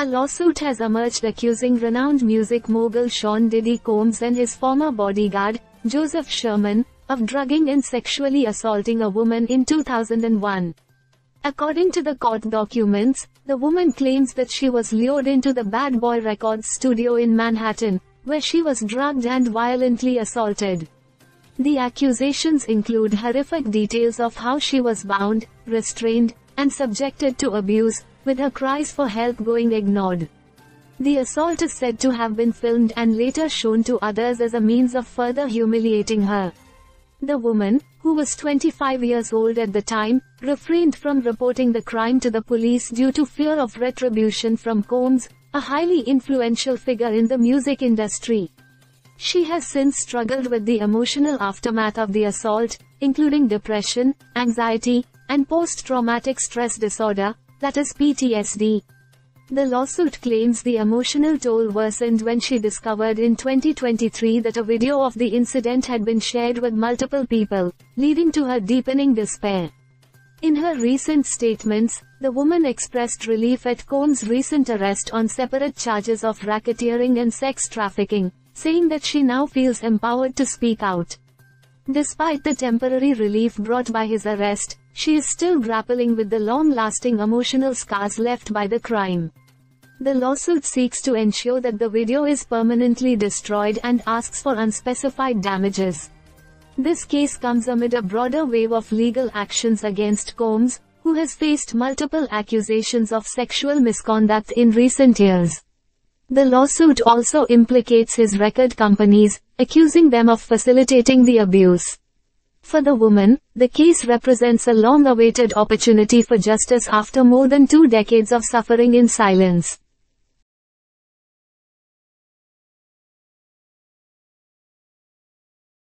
A lawsuit has emerged accusing renowned music mogul Sean Diddy Combs and his former bodyguard, Joseph Sherman, of drugging and sexually assaulting a woman in 2001. According to the court documents, the woman claims that she was lured into the Bad Boy Records studio in Manhattan, where she was drugged and violently assaulted. The accusations include horrific details of how she was bound, restrained, and subjected to abuse, with her cries for help going ignored. The assault is said to have been filmed and later shown to others as a means of further humiliating her. The woman, who was 25 years old at the time, refrained from reporting the crime to the police due to fear of retribution from Combs, a highly influential figure in the music industry. She has since struggled with the emotional aftermath of the assault, including depression, anxiety, and post-traumatic stress disorder, that is PTSD. The lawsuit claims the emotional toll worsened when she discovered in 2023 that a video of the incident had been shared with multiple people, leading to her deepening despair. In her recent statements, the woman expressed relief at Combs' recent arrest on separate charges of racketeering and sex trafficking, saying that she now feels empowered to speak out. Despite the temporary relief brought by his arrest, she is still grappling with the long-lasting emotional scars left by the crime. The lawsuit seeks to ensure that the video is permanently destroyed and asks for unspecified damages. This case comes amid a broader wave of legal actions against Combs, who has faced multiple accusations of sexual misconduct in recent years. The lawsuit also implicates his record companies, accusing them of facilitating the abuse. For the woman, the case represents a long-awaited opportunity for justice after more than two decades of suffering in silence.